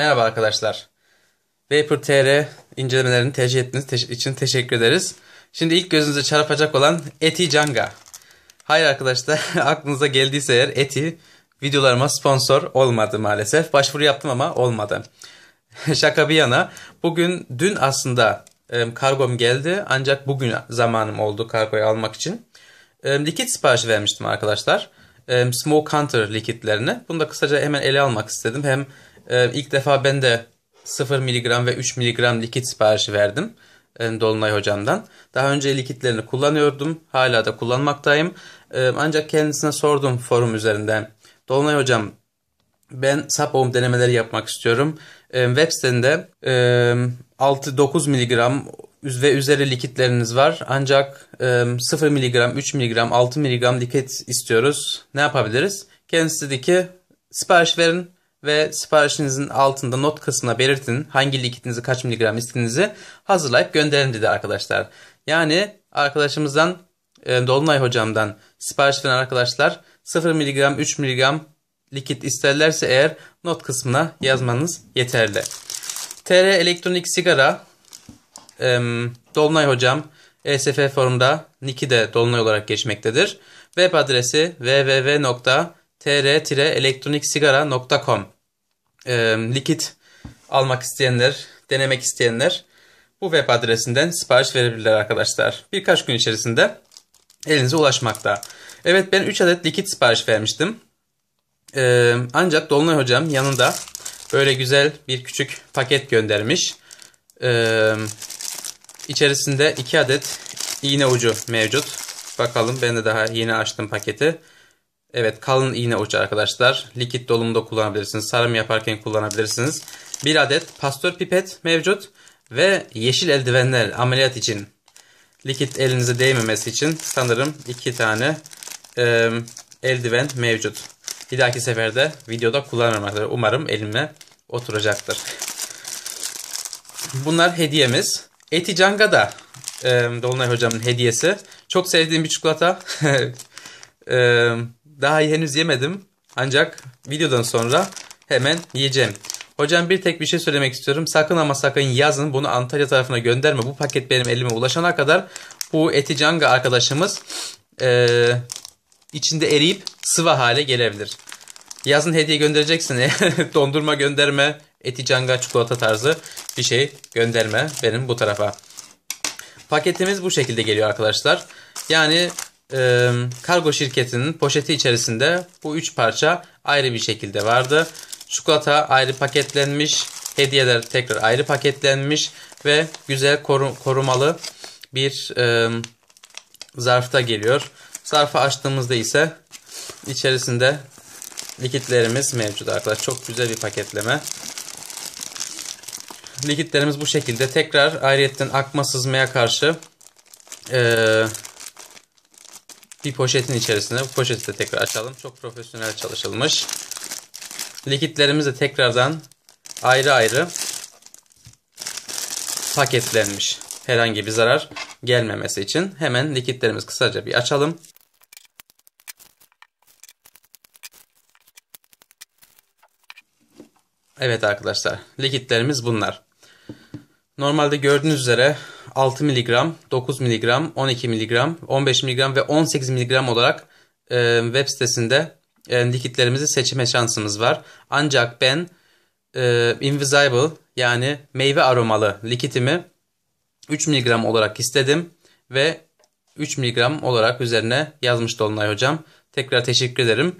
Merhaba arkadaşlar. Vapor TR incelemelerini tercih ettiğiniz için teşekkür ederiz. Şimdi ilk gözünüze çarpacak olan Eti Canga. Hayır arkadaşlar aklınıza geldiyse eğer Eti videolarıma sponsor olmadı maalesef. Başvuru yaptım ama olmadı. Şaka bir yana bugün dün aslında e, kargom geldi ancak bugün zamanım oldu kargoyu almak için. E, likit siparişi vermiştim arkadaşlar. E, Smoke Hunter likitlerini. Bunu da kısaca hemen ele almak istedim. Hem e, ilk defa ben de 0 mg ve 3 mg likit siparişi verdim. E, Dolunay hocamdan. Daha önce likitlerini kullanıyordum. Hala da kullanmaktayım. E, ancak kendisine sordum forum üzerinden. Dolunay hocam ben sap denemeleri yapmak istiyorum. E, web sitesinde e, 6-9 mg ve üzeri likitleriniz var. Ancak e, 0 mg, 3 mg, 6 mg likit istiyoruz. Ne yapabiliriz? Kendisi dedi ki sipariş verin ve siparişinizin altında not kısmına belirtin hangi likitinizi kaç miligram istediğinizi hazırlayıp gönderin dedi arkadaşlar. Yani arkadaşımızdan e, Dolunay hocamdan sipariş veren arkadaşlar 0 mg 3 mg likit isterlerse eğer not kısmına yazmanız yeterli. TR elektronik sigara e, Dolunay hocam ESF forumda Niki de Dolunay olarak geçmektedir. Web adresi www.tr-elektroniksigara.com e, Likit almak isteyenler, denemek isteyenler bu web adresinden sipariş verebilirler arkadaşlar. Birkaç gün içerisinde elinize ulaşmakta. Evet ben 3 adet likit sipariş vermiştim. Ee, ancak Dolunay hocam yanında böyle güzel bir küçük paket göndermiş. Ee, içerisinde 2 adet iğne ucu mevcut. Bakalım ben de daha yeni açtım paketi. Evet kalın iğne ucu arkadaşlar. Likit dolumda kullanabilirsiniz. Sarım yaparken kullanabilirsiniz. Bir adet pastör pipet mevcut. Ve yeşil eldivenler ameliyat için. Likit elinize değmemesi için sanırım iki tane e, eldiven mevcut. Bir dahaki seferde videoda kullanırım arkadaşlar. Umarım elime oturacaktır. Bunlar hediyemiz. Eti Canga da e, Dolunay hocamın hediyesi. Çok sevdiğim bir çikolata. e, daha henüz yemedim. Ancak videodan sonra hemen yiyeceğim. Hocam bir tek bir şey söylemek istiyorum. Sakın ama sakın yazın. Bunu Antalya tarafına gönderme. Bu paket benim elime ulaşana kadar bu Eticanga arkadaşımız e, içinde eriyip sıvı hale gelebilir. Yazın hediye göndereceksin. Dondurma gönderme. Eticanga çikolata tarzı bir şey gönderme benim bu tarafa. Paketimiz bu şekilde geliyor arkadaşlar. Yani e, kargo şirketinin poşeti içerisinde bu üç parça ayrı bir şekilde vardı. Çikolata ayrı paketlenmiş, hediyeler tekrar ayrı paketlenmiş ve güzel koru, korumalı bir e, zarfta geliyor. Zarfı açtığımızda ise içerisinde likitlerimiz mevcut arkadaşlar. Çok güzel bir paketleme. Likitlerimiz bu şekilde. Tekrar ayrıyetten akma sızmaya karşı e, bir poşetin içerisinde. Bu poşeti de tekrar açalım. Çok profesyonel çalışılmış. Likitlerimiz de tekrardan ayrı ayrı paketlenmiş. Herhangi bir zarar gelmemesi için hemen likitlerimizi kısaca bir açalım. Evet arkadaşlar likitlerimiz bunlar. Normalde gördüğünüz üzere 6 mg, 9 mg, 12 mg, 15 mg ve 18 mg olarak e, web sitesinde e, likitlerimizi seçme şansımız var. Ancak ben e, Invisible yani meyve aromalı likitimi 3 mg olarak istedim ve 3 mg olarak üzerine yazmış Dolunay hocam. Tekrar teşekkür ederim.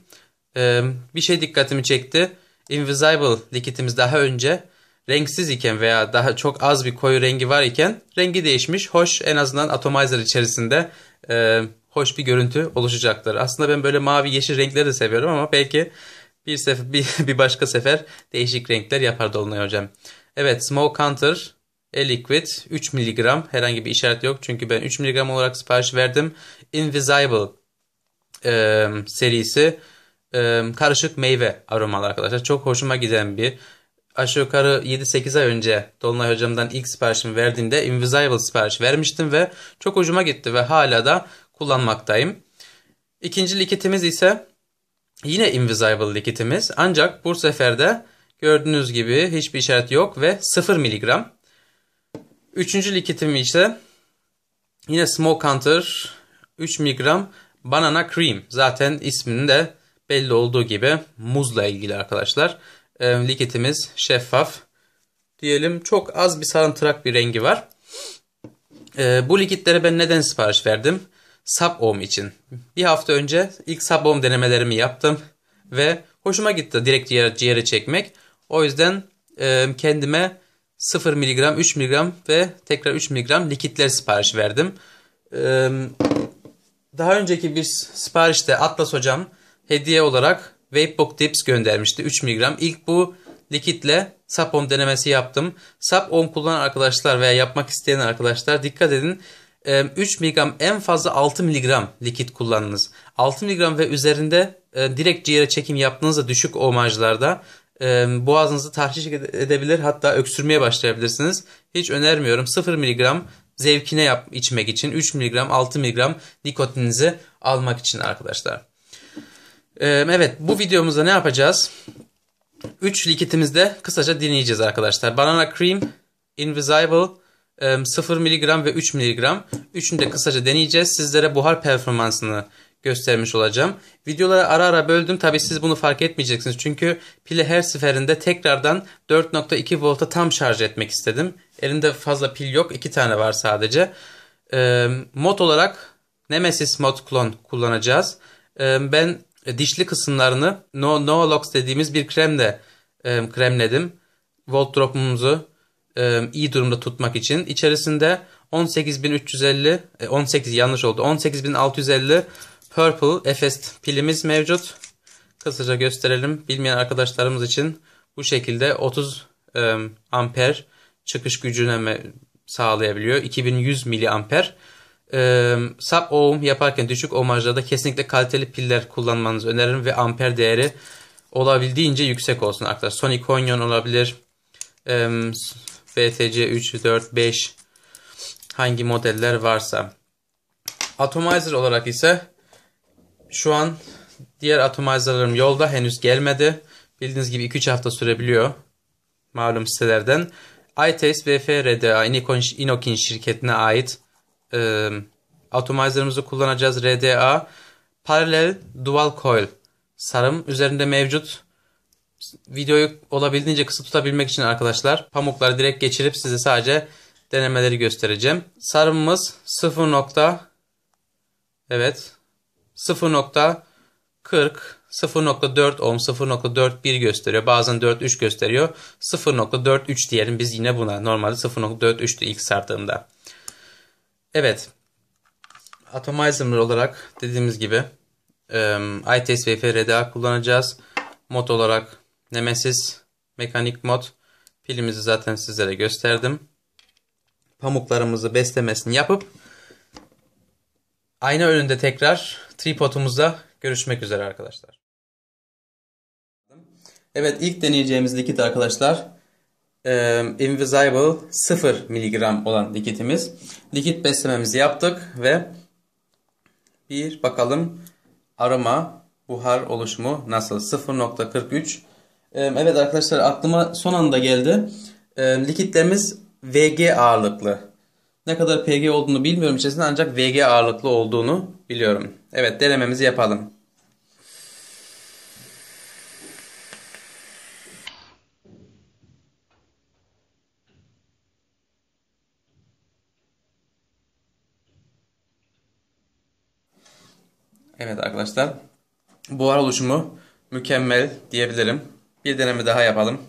Bir şey dikkatimi çekti. Invisible likitimiz daha önce renksiz iken veya daha çok az bir koyu rengi var iken rengi değişmiş. Hoş en azından atomizer içerisinde e, hoş bir görüntü oluşacaktır. Aslında ben böyle mavi yeşil renkleri de seviyorum ama belki bir sefer bir, bir başka sefer değişik renkler yapar Dolunay hocam. Evet Smoke Hunter e-liquid 3 mg herhangi bir işaret yok çünkü ben 3 mg olarak sipariş verdim. Invisible e, serisi e, karışık meyve aromalı arkadaşlar. Çok hoşuma giden bir aşağı yukarı 7-8 ay önce Dolunay hocamdan ilk siparişimi verdiğimde Invisible sipariş vermiştim ve çok hoşuma gitti ve hala da kullanmaktayım. İkinci likitimiz ise yine Invisible likitimiz ancak bu sefer de Gördüğünüz gibi hiçbir işaret yok ve 0 miligram. Üçüncü likitim ise yine Smoke Hunter 3 miligram Banana Cream. Zaten isminin de belli olduğu gibi muzla ilgili arkadaşlar. E, likitimiz şeffaf. Diyelim çok az bir sarımtırak bir rengi var. E, bu likitlere ben neden sipariş verdim? Sub-Ohm için. Bir hafta önce ilk Sub-Ohm denemelerimi yaptım. Ve hoşuma gitti direkt ciğere çekmek. O yüzden e, kendime 0 mg, 3 mg ve tekrar 3 mg likitler sipariş verdim. E, daha önceki bir siparişte Atlas hocam hediye olarak Vapebook Tips göndermişti 3 mg. İlk bu likitle SAP-OM denemesi yaptım. SAP-OM kullanan arkadaşlar veya yapmak isteyen arkadaşlar dikkat edin. 3 mg en fazla 6 mg likit kullanınız. 6 mg ve üzerinde direkt ciğere çekim yaptığınızda düşük ohmajlarda boğazınızı tahriş edebilir hatta öksürmeye başlayabilirsiniz. Hiç önermiyorum. 0 mg zevkine yap, içmek için 3 mg 6 mg nikotininizi almak için arkadaşlar. Evet bu videomuzda ne yapacağız? 3 likitimizde kısaca dinleyeceğiz arkadaşlar. Banana Cream, Invisible, 0 mg ve 3 mg. Üçünü de kısaca deneyeceğiz. Sizlere buhar performansını göstermiş olacağım. Videoları ara ara böldüm. Tabi siz bunu fark etmeyeceksiniz. Çünkü pili her seferinde tekrardan 4.2 volta tam şarj etmek istedim. Elimde fazla pil yok. 2 tane var sadece. Mod olarak Nemesis mod klon kullanacağız. Ee, ben dişli kısımlarını No, Novalox dediğimiz bir kremle e, kremledim. Volt drop'umuzu e, iyi durumda tutmak için. İçerisinde 18350 18 e, yanlış oldu. 18650 Purple Efes pilimiz mevcut. Kısaca gösterelim. Bilmeyen arkadaşlarımız için bu şekilde 30 e, amper çıkış gücüne sağlayabiliyor. 2100 miliamper. E, sub ohm yaparken düşük ohmajlarda kesinlikle kaliteli piller kullanmanızı öneririm ve amper değeri olabildiğince yüksek olsun arkadaşlar. Sonic Onion olabilir. E, VTC 3, 4, 5 hangi modeller varsa. Atomizer olarak ise şu an diğer atomizerlarım yolda henüz gelmedi. Bildiğiniz gibi 2-3 hafta sürebiliyor. Malum sitelerden. iTest VF RDA Inokin şirketine ait e, atomizerımızı kullanacağız. RDA Paralel Dual Coil sarım üzerinde mevcut. Videoyu olabildiğince kısa tutabilmek için arkadaşlar pamukları direkt geçirip size sadece denemeleri göstereceğim. Sarımımız 0. Evet 0.40 0.4 ohm 0.41 gösteriyor. Bazen 4.3 gösteriyor. 0.43 diyelim biz yine buna. Normalde 0.43'tü ilk sardığımda. Evet. Atomizer olarak dediğimiz gibi iTest ve FRDA kullanacağız. Mod olarak Nemesis mekanik mod. Pilimizi zaten sizlere gösterdim. Pamuklarımızı beslemesini yapıp ayna önünde tekrar tripodumuzda görüşmek üzere arkadaşlar. Evet ilk deneyeceğimiz likit arkadaşlar e, Invisible 0 mg olan likitimiz. Likit beslememizi yaptık ve bir bakalım aroma buhar oluşumu nasıl 0.43 e, Evet arkadaşlar aklıma son anda geldi. E, likitlerimiz VG ağırlıklı. Ne kadar PG olduğunu bilmiyorum içerisinde ancak VG ağırlıklı olduğunu biliyorum. Evet denememizi yapalım. Evet arkadaşlar. Buhar oluşumu mükemmel diyebilirim. Bir deneme daha yapalım.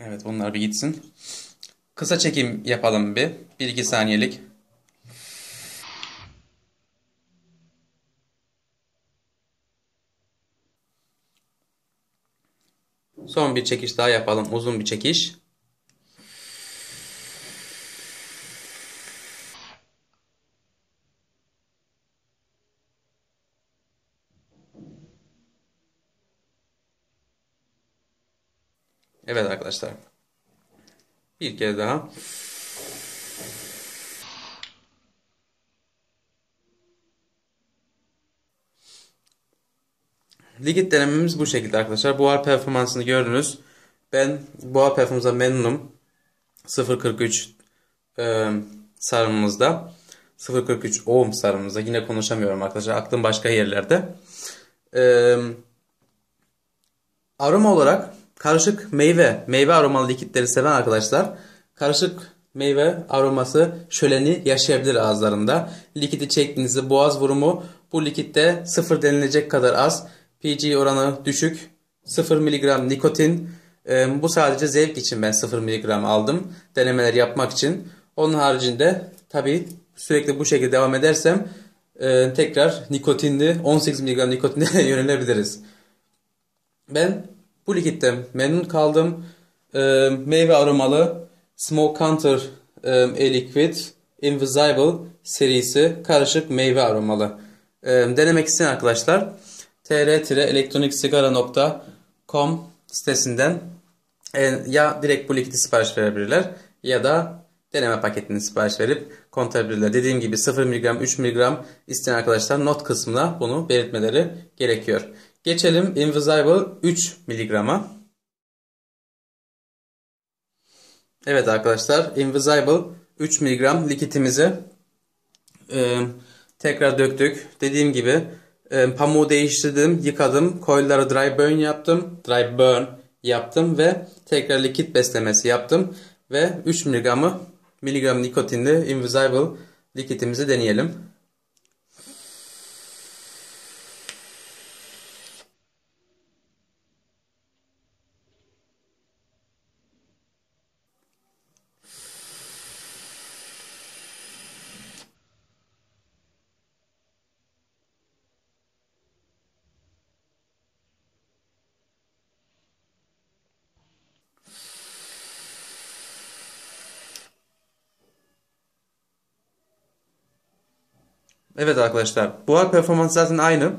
Evet bunlar bir gitsin. Kısa çekim yapalım bir. 1-2 saniyelik. Son bir çekiş daha yapalım. Uzun bir çekiş. Evet arkadaşlar. Bir kez daha. Likit denememiz bu şekilde arkadaşlar. Buhar performansını gördünüz. Ben buhar performansından memnunum. 0.43 e, sarımımızda. 0.43 ohm sarımımızda. Yine konuşamıyorum arkadaşlar. Aklım başka yerlerde. E, aroma olarak karışık meyve, meyve aromalı likitleri seven arkadaşlar karışık meyve aroması şöleni yaşayabilir ağızlarında. Likiti çektiğinizde boğaz vurumu bu likitte sıfır denilecek kadar az. PG oranı düşük. 0 mg nikotin. E, bu sadece zevk için ben 0 mg aldım. Denemeler yapmak için. Onun haricinde tabi sürekli bu şekilde devam edersem e, tekrar nikotinli 18 mg nikotine yönelebiliriz. Ben bu likitten memnun kaldım. E, meyve aromalı Smoke Counter e, E-Liquid Invisible serisi karışık meyve aromalı. E, denemek isteyen arkadaşlar tr-elektroniksigara.com sitesinden e, ya direkt bu likidi sipariş verebilirler ya da deneme paketini sipariş verip kontrol edebilirler. Dediğim gibi 0 mg 3 mg isteyen arkadaşlar not kısmına bunu belirtmeleri gerekiyor. Geçelim Invisible 3 mg'a. Evet arkadaşlar Invisible 3 mg likitimizi e, tekrar döktük. Dediğim gibi e, pamuğu değiştirdim, yıkadım, coil'ları dry burn yaptım, dry burn yaptım ve tekrar likit beslemesi yaptım ve 3 mg miligram nikotinli Invisible likitimizi deneyelim. Evet arkadaşlar. Buhar performansı zaten aynı.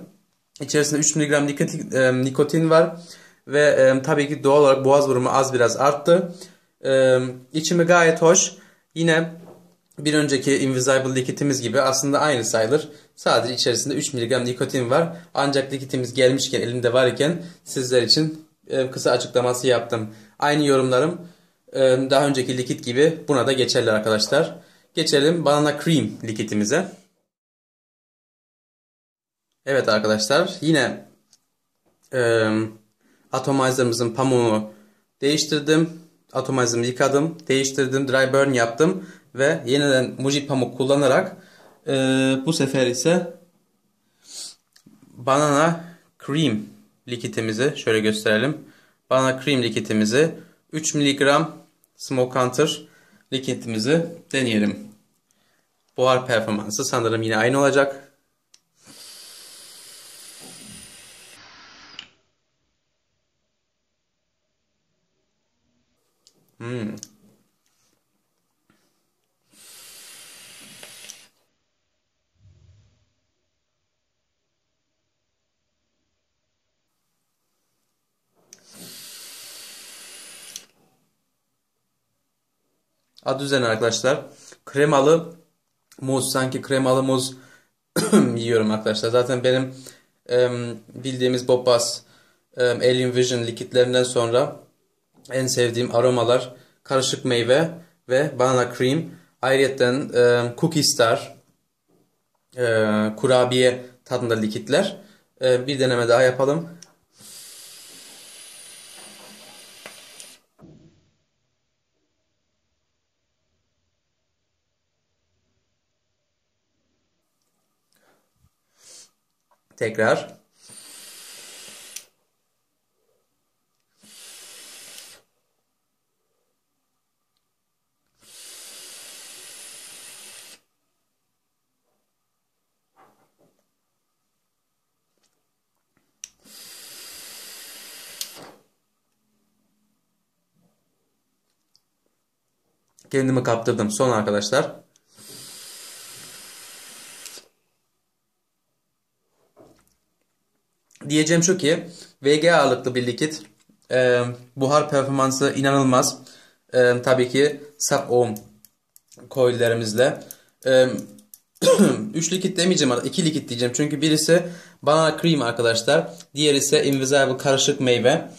İçerisinde 3 mg nikotin, e, nikotin var. Ve e, tabii ki doğal olarak boğaz vurumu az biraz arttı. E, içimi gayet hoş. Yine bir önceki Invisible likitimiz gibi aslında aynı sayılır. Sadece içerisinde 3 mg nikotin var. Ancak likitimiz gelmişken elimde varken sizler için e, kısa açıklaması yaptım. Aynı yorumlarım e, daha önceki likit gibi buna da geçerli arkadaşlar. Geçelim Banana Cream likitimize. Evet arkadaşlar yine e, atomizer'ımızın pamuğunu değiştirdim. Atomizer'ımı yıkadım, değiştirdim, dry burn yaptım ve yeniden Muji pamuk kullanarak e, bu sefer ise banana cream likitimizi şöyle gösterelim. Banana cream likitimizi 3 mg smoke hunter likitimizi deneyelim. Buhar performansı sanırım yine aynı olacak. Adı üzerine arkadaşlar. Kremalı muz. Sanki kremalı muz yiyorum arkadaşlar. Zaten benim e, bildiğimiz Bobbas e, Alien Vision likitlerinden sonra en sevdiğim aromalar karışık meyve ve banana cream. Ayrıca e, Cookie Star e, kurabiye tadında likitler. E, bir deneme daha yapalım. Tekrar. Kendimi kaptırdım. Son arkadaşlar. Diyeceğim şu ki VG ağırlıklı bir likit E, buhar performansı inanılmaz. E, tabii ki saf ohm coil'lerimizle. E, 3 likit demeyeceğim, 2 likit diyeceğim. Çünkü birisi banana cream arkadaşlar. Diğeri ise invisible karışık meyve.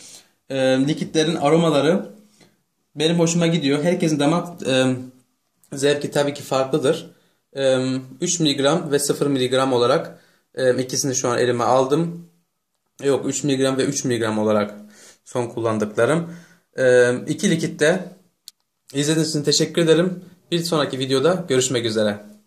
E, likitlerin aromaları benim hoşuma gidiyor. Herkesin damak e, zevki tabii ki farklıdır. E, 3 mg ve 0 mg olarak e, ikisini şu an elime aldım. Yok 3 mg ve 3 mg olarak son kullandıklarım. E, iki likitte izlediğiniz için teşekkür ederim. Bir sonraki videoda görüşmek üzere.